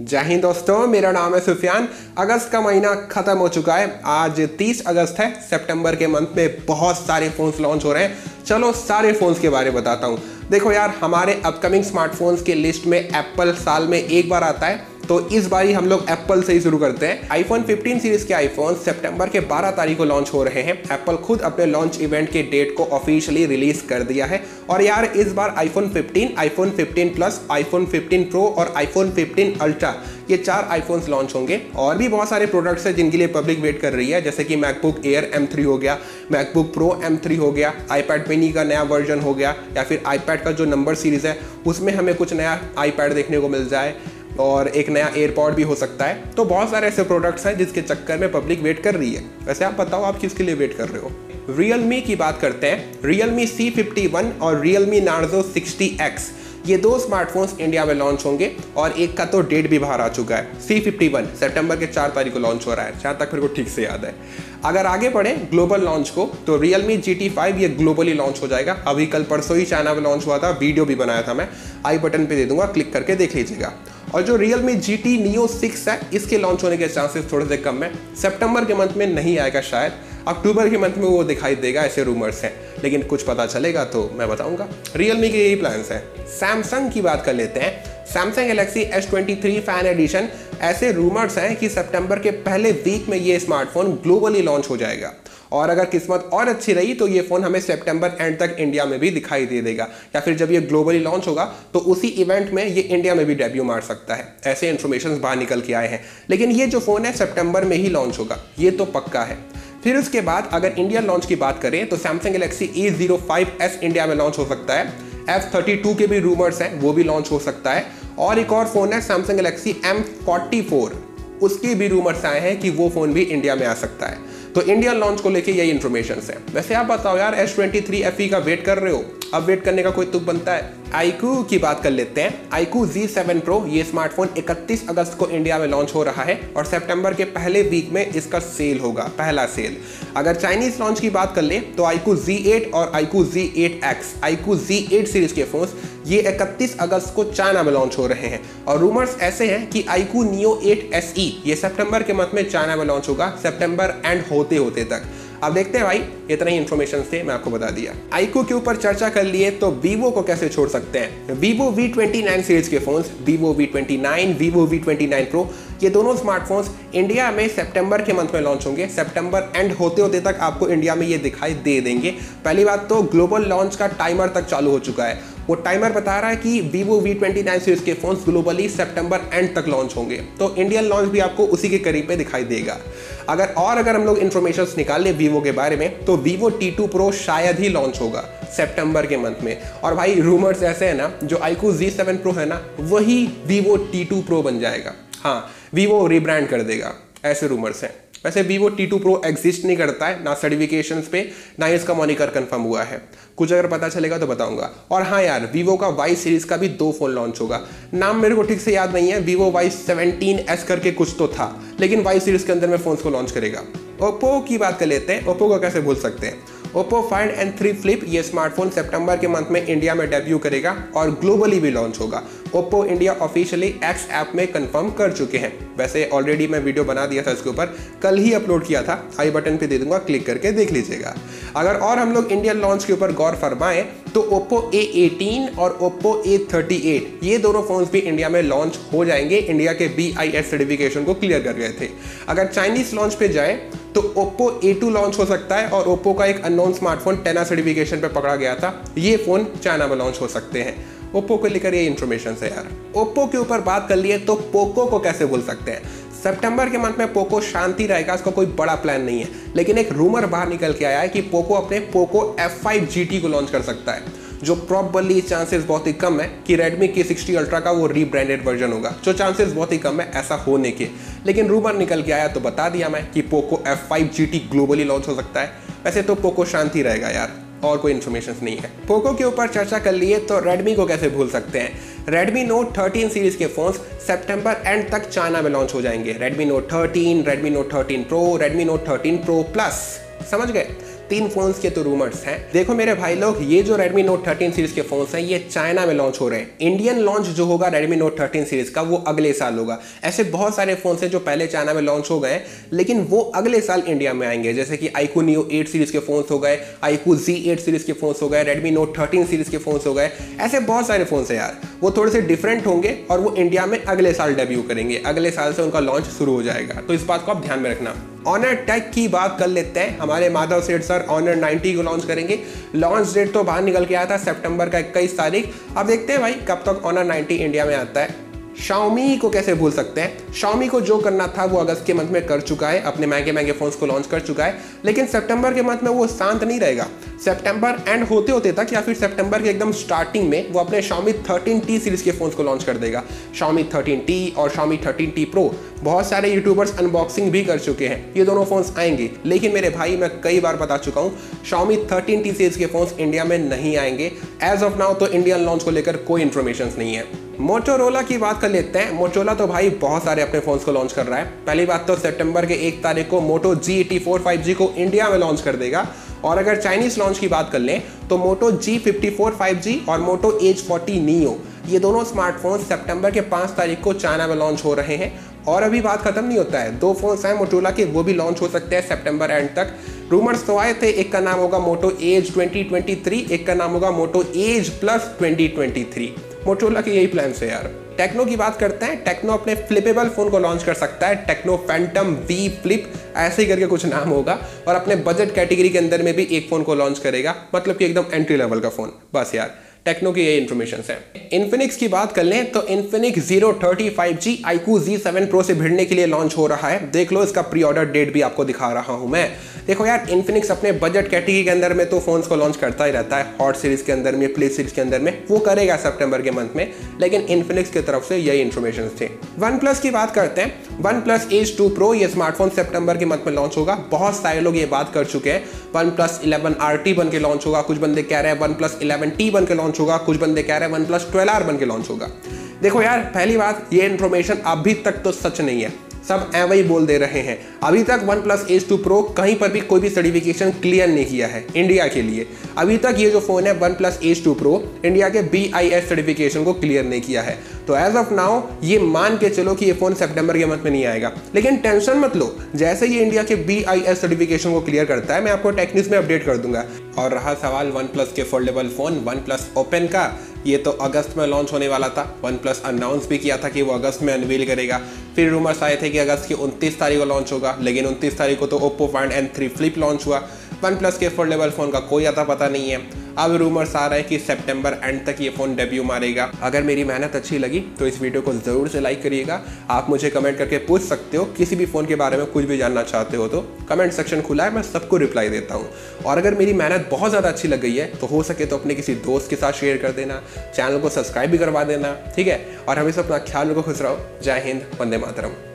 जय हिंद दोस्तों, मेरा नाम है सुफियान। अगस्त का महीना खत्म हो चुका है। आज 30 अगस्त है। सितंबर के मंथ में बहुत सारे फोन्स लॉन्च हो रहे हैं। चलो सारे फोन्स के बारे में बताता हूँ। देखो यार हमारे अपकमिंग स्मार्टफोन्स के लिस्ट में एप्पल साल में एक बार आता है तो इस बार ही हम लोग एप्पल से ही शुरू करते हैं। आईफोन 15 सीरीज़ के आईफोन सितंबर के 12 तारीख को लॉन्च हो रहे हैं। एप्पल खुद अपने लॉन्च इवेंट के डेट को ऑफिशियली रिलीज़ कर दिया है। और यार इस बार iPhone 15, iPhone 15 plus iPhone 15 pro और आईफोन 15 अल्ट्रा ये चार आईफोन्स लॉन्च होंगे। और भी बहुत सारे प्रोडक्ट्स हैं जिनके लिए पब्लिक वेट कर रही है। जैसे कि मैकबुक एयर एम हो गया मैकबुक प्रो एम हो गया आईपैड मिनी का नया वर्जन हो गया, या फिर आईपैड का जो नंबर सीरीज़ है, उसमें हमें कुछ नया आईपैड देखने को मिल जाए और एक नया एयरपॉड भी हो सकता है। तो बहुत सारे ऐसे प्रोडक्ट्स हैं जिसके चक्कर में पब्लिक वेट कर रही है। वैसे आप बताओ, आप किसके लिए वेट कर रहे हो? रियलमी की बात करते हैं। रियलमी सी फिफ्टी वन और रियलमी नार्जो सिक्सटी एक्स ये दो स्मार्टफोन्स इंडिया में लॉन्च होंगे और एक का तो डेट भी बाहर आ चुका है। सी फिफ्टी वन सेप्टेम्बर के चार तारीख को लॉन्च हो रहा है। जहाँ तक मेरे को ठीक से याद है। अगर आगे बढ़े ग्लोबल लॉन्च को तो रियलमी जी टी फाइव ये ग्लोबली लॉन्च हो जाएगा। अभी कल परसों ही चाइना में लॉन्च हुआ था। वीडियो भी बनाया था मैं। आई बटन पे दे दूँगा। क्लिक करके देख लीजिएगा। और जो रियलमी जी टी नियो सिक्स है, इसके लॉन्च होने के चांसेस थोड़े से कम है। सितंबर के मंथ में नहीं आएगा शायद। अक्टूबर के मंथ में वो दिखाई देगा, ऐसे रूमर्स हैं। लेकिन कुछ पता चलेगा तो मैं बताऊँगा। रियलमी के यही प्लान्स हैं। सैमसंग की बात कर लेते हैं। Samsung Galaxy S twenty three fan edition ऐसे रूमर्स हैं कि सितंबर के पहले वीक में ये स्मार्टफ़ोन ग्लोबली लॉन्च हो जाएगा। और अगर किस्मत और अच्छी रही तो ये फ़ोन हमें सितंबर एंड तक इंडिया में भी दिखाई दे देगा। या फिर जब ये ग्लोबली लॉन्च होगा तो उसी इवेंट में ये इंडिया में भी डेब्यू मार सकता है। ऐसे इन्फॉर्मेशन बाहर निकल के आए हैं। लेकिन ये जो फ़ोन है सितंबर में ही लॉन्च होगा। ये तो पक्का है। फिर उसके बाद अगर इंडियन लॉन्च की बात करें तो Samsung Galaxy A zero five S India में लॉन्च हो सकता है। एफ़ थर्टी टू के भी रूमर्स हैं, वो भी लॉन्च हो सकता है। और एक और फ़ोन है Samsung Galaxy M forty four उसके भी रूमर्स आए हैं कि वो फ़ोन भी इंडिया में आ सकता है। तो इंडियन लॉन्च को लेके यही इन्फॉर्मेशन है। वैसे आप बताओ यार एस ट्वेंटी थ्री एफ़ का वेट कर रहे हो? अब वेट करने का कोई तुक बनता है? आईकू की बात कर लेते हैं। आईकू Z7 Pro ये स्मार्टफ़ोन 31 अगस्त को इंडिया में लॉन्च हो रहा है और सितंबर के पहले वीक में इसका सेल होगा, पहला सेल अगर चाइनीज़ लॉन्च की बात कर ले तो आईकू Z8 और iQOO Z8X iQOO Z8 series के फोन्स ये 31 अगस्त को चाइना में लॉन्च हो रहे हैं। और रूमर्स ऐसे हैं कि आईकू नियो 8 SE ये सितंबर के मंथ में चाइना में लॉन्च होगा, सितंबर एंड होते होते तक। अब देखते हैं भाई, इतना ही इन्फॉर्मेशन थे, मैं आपको बता दिया। आईकू के ऊपर चर्चा कर लिए तो वीवो को कैसे छोड़ सकते हैं? Vivo V twenty nine series के phone Vivo V twenty nine Vivo V twenty nine pro ये दोनों स्मार्टफोन्स इंडिया में सितंबर के मंथ में लॉन्च होंगे। सितंबर एंड होते होते तक आपको इंडिया में ये दिखाई दे देंगे। पहली बात तो ग्लोबल लॉन्च का टाइमर तक चालू हो चुका है। वो टाइमर बता रहा है कि Vivo V twenty nine series के फ़ोन ग्लोबली सितंबर एंड तक लॉन्च होंगे। तो इंडियन लॉन्च भी आपको उसी के करीब में दिखाई देगा। अगर और अगर हम लोग इन्फॉर्मेशन निकाल ले वीवो के बारे में तो वीवो टी टू प्रो शायद ही लॉन्च होगा सितंबर के मंथ में। और भाई रूमर्स ऐसे हैं ना, जो आईकू जी सेवन प्रो है ना, वही वीवो टी टू प्रो बन जाएगा। हाँ वीवो रिब्रांड कर देगा। ऐसे रूमर्स हैं। वैसे Vivo T two pro exist नहीं करता है, ना सर्टिफिकेशन पे, ना ही इसका मॉनिकर कंफर्म हुआ है। कुछ अगर पता चलेगा तो बताऊँगा। और हाँ यार वीवो का वाई सीरीज़ का भी दो फ़ोन लॉन्च होगा। नाम मेरे को ठीक से याद नहीं है वीवो वाई सेवनटीन एस करके कुछ तो था। लेकिन वाई सीरीज़ के अंदर में फ़ोन को लॉन्च करेगा। ओप्पो की बात कर लेते हैं ओप्पो का कैसे भूल सकते हैं? Oppo Find N three Flip ये स्मार्टफ़ोन सितंबर के मंथ में इंडिया में डेब्यू करेगा और ग्लोबली भी लॉन्च होगा। Oppo India officially X app में कंफर्म कर चुके हैं। वैसे ऑलरेडी मैं वीडियो बना दिया था इसके ऊपर। कल ही अपलोड किया था। आई बटन पे दे दूँगा। क्लिक करके देख लीजिएगा। अगर और हम लोग इंडियन लॉन्च के ऊपर गौर फरमाएँ तो ओप्पो A18 और ओप्पो A38 ये दोनों फोन्स भी इंडिया में लॉन्च हो जाएँगे। इंडिया के बी आई एस सर्टिफिकेशन को क्लियर कर गए थे। अगर चाइनीज़ लॉन्च पे जाए तो ओप्पो A2 लॉन्च हो सकता है और ओप्पो का एक अननोन स्मार्टफ़ोन टेना सर्टिफिकेशन पे पकड़ा गया था। ये फ़ोन चाइना में लॉन्च हो सकते हैं। ओप्पो को लेकर ये इन्फॉर्मेशन है यार। ओप्पो के ऊपर बात कर लिए तो पोको को कैसे बोल सकते हैं? सितंबर के मंथ में पोको शांति रहेगा, इसका कोई बड़ा प्लान नहीं है। लेकिन एक रूमर बाहर निकल के आया है कि पोको अपने पोको F5 GT को लॉन्च कर सकता है। जो प्रॉबली चांसेस बहुत ही कम है कि Redmi K60 Ultra का वो रीब्रांडेड वर्जन होगा, जो चांसेस बहुत ही कम है ऐसा होने के। लेकिन रूमर निकल के आया तो बता दिया मैं कि Poco F5 GT globally launch हो सकता है। वैसे तो पोको शांति रहेगा यार, और कोई इन्फॉर्मेशन नहीं है। पोको के ऊपर चर्चा कर लिए तो रेडमी को कैसे भूल सकते हैं? रेडमी नोट 13 सीरीज़ के फोन्स सितंबर एंड तक चाइना में लॉन्च हो जाएँगे। Redmi Note 13 Redmi Note 13 pro Redmi Note 13 pro plus समझ गए? तीन फोन्स के तो रूमर्स हैं। देखो मेरे भाई लोग, ये जो Redmi Note 13 सीरीज़ के फोन्स हैं, ये चाइना में लॉन्च हो रहे हैं। इंडियन लॉन्च जो होगा Redmi Note 13 सीरीज़ का, वो अगले साल होगा। ऐसे बहुत सारे फ़ोन हैं जो पहले चाइना में लॉन्च हो गए, लेकिन वो अगले साल इंडिया में आएँगे। जैसे कि आईकू नियो एट सीरीज़ के फोन्स हो गए आईकू Z8 सीरीज़ के फोन्स हो गए रेडमी नोट थर्टीन सीरीज़ के फोन्स हो गए। ऐसे बहुत सारे फोन्स हैं यार। वो थोड़े से डिफरेंट होंगे और वो इंडिया में अगले साल डेब्यू करेंगे। अगले साल से उनका लॉन्च शुरू हो जाएगा। तो इस बात को आप ध्यान में रखना। ऑनर टेक की बात कर लेते हैं। हमारे माधव सेठ सर ऑनर 90 को लॉन्च करेंगे। लॉन्च डेट तो बाहर निकल के आया था सितंबर का इक्कीस तारीख। अब देखते हैं भाई, कब तक ऑनर 90 इंडिया में आता है। शाओमी को कैसे भूल सकते हैं? शाओमी को जो करना था, वो अगस्त के मंथ में कर चुका है, अपने महँगे महँगे फोन्स को लॉन्च कर चुका है, लेकिन सितंबर के मंथ में वो शांत नहीं रहेगा। सितंबर एंड होते होते तक, या फिर सितंबर के एकदम स्टार्टिंग में, वो अपने शाओमी 13T सीरीज़ के फोन्स को लॉन्च कर देगा। शाओमी 13T और शाओमी 13T प्रो बहुत सारे यूट्यूबर्स अनबॉक्सिंग भी कर चुके हैं। ये दोनों फोन्स आएँगे, लेकिन मेरे भाई, मैं कई बार बता चुका हूँ शाओमी 13T सीरीज़ के फोन्स इंडिया में नहीं आएँगे। एज ऑफ़ नाउ तो इंडियन लॉन्च को लेकर कोई इन्फॉर्मेशन नहीं है। मोटोरोला की बात कर लेते हैं। मोटोला तो भाई बहुत सारे अपने फोन्स को लॉन्च कर रहा है। पहली बात तो सितंबर के एक तारीख को Moto G eighty four five G को इंडिया में लॉन्च कर देगा। और अगर चाइनीज़ लॉन्च की बात कर लें तो Moto G fifty four five G और मोटो एज फोर्टी नियो ये दोनों स्मार्टफ़ोन सितंबर के पाँच तारीख को चाइना में लॉन्च हो रहे हैं। और अभी बात खत्म नहीं होता है। दो फोन्स हैं मोटोला के, वो भी लॉन्च हो सकते हैं सितंबर एंड तक। रूमर्स तो आए थे, एक का नाम होगा मोटो एज 2023 एक का नाम होगा मोटो एज प्लस 2023 मोटोला के यही प्लान है यार। टेक्नो की बात करते हैं टेक्नो अपने फ्लिपेबल फ़ोन को लॉन्च कर सकता है टेक्नो फैंटम वी फ्लिप ऐसे ही करके कुछ नाम होगा, और अपने बजट कैटेगरी के अंदर में भी एक फ़ोन को लॉन्च करेगा मतलब कि एकदम एंट्री लेवल का फ़ोन बस यार। टेक्नो की ये इन्फॉर्मेशन है। इन्फिनिक्स की बात कर लें तो Infinix Zero thirty five G iQOO Z seven pro से भिड़ने के लिए लॉन्च हो रहा है। देख लो, इसका प्री ऑर्डर डेट भी आपको दिखा रहा हूँ मैं। देखो यार इन्फिनिक्स अपने बजट कैटेगरी के अंदर में तो फोन्स को लॉन्च करता ही रहता है। हॉट सीरीज़ के अंदर में प्ले सीरीज़ के अंदर में, वो करेगा सेप्टेम्बर के मंथ में। लेकिन इन्फिनिक्स की तरफ़ से यही इन्फॉर्मेशन थे। वन प्लस की बात करते हैं। OnePlus as two pro ये स्मार्टफ़ोन सेप्टेम्बर के मंथ में लॉन्च होगा। बहुत सारे लोग ये बात कर चुके हैं। OnePlus eleven R T बन के लॉन्च होगा। कुछ बंदे कह रहे हैं वन प्लस इलेवन टी बन के लॉन्च होगा, कुछ बंदे कह रहे हैं, वन प्लस ट्वेल्व आर बन के लॉन्च होगा। देखो यार, पहली बात, ये इन्फॉर्मेशन अभी तक तो सच नहीं है। सब ए वही बोल दे रहे हैं। अभी तक OnePlus as two pro कहीं पर भी कोई भी सर्टिफिकेशन क्लियर नहीं किया है इंडिया के लिए। अभी तक ये जो फ़ोन है OnePlus Ace two pro India के बी आई एस सर्टिफिकेशन को क्लियर नहीं किया है। तो एज ऑफ़ नाउ ये मान के चलो कि ये फ़ोन सितंबर के मंथ में नहीं आएगा। लेकिन टेंशन मत लो। जैसे ये इंडिया के बी आई एस सर्टिफिकेशन को क्लियर करता है, मैं आपको टेक्निक्स में अपडेट कर दूँगा। और रहा सवाल वन प्लस के foldable phone OnePlus open का। ये तो अगस्त में लॉन्च होने वाला था। वन प्लस अनाउंस भी किया था कि वो अगस्त में अनवील करेगा। फिर रूमर्स आए थे कि अगस्त की उनतीस तारीख को लॉन्च होगा, लेकिन उनतीस तारीख को तो Oppo Find N three Flip launch हुआ। वन प्लस के अफोर्डेबल फ़ोन का कोई अता पता नहीं है। अब रूमर्स आ रहा है कि सितंबर एंड तक ये फ़ोन डेब्यू मारेगा। अगर मेरी मेहनत अच्छी लगी तो इस वीडियो को ज़रूर से लाइक करिएगा। आप मुझे कमेंट करके पूछ सकते हो, किसी भी फ़ोन के बारे में कुछ भी जानना चाहते हो तो कमेंट सेक्शन खुला है, मैं सबको रिप्लाई देता हूँ। और अगर मेरी मेहनत बहुत ज़्यादा अच्छी लग गई है तो हो सके तो अपने किसी दोस्त के साथ शेयर कर देना चैनल को सब्सक्राइब भी करवा देना, ठीक है? और हमेशा अपना ख्याल रखो, खुश रहो। जय हिंद, वंदे मातरम।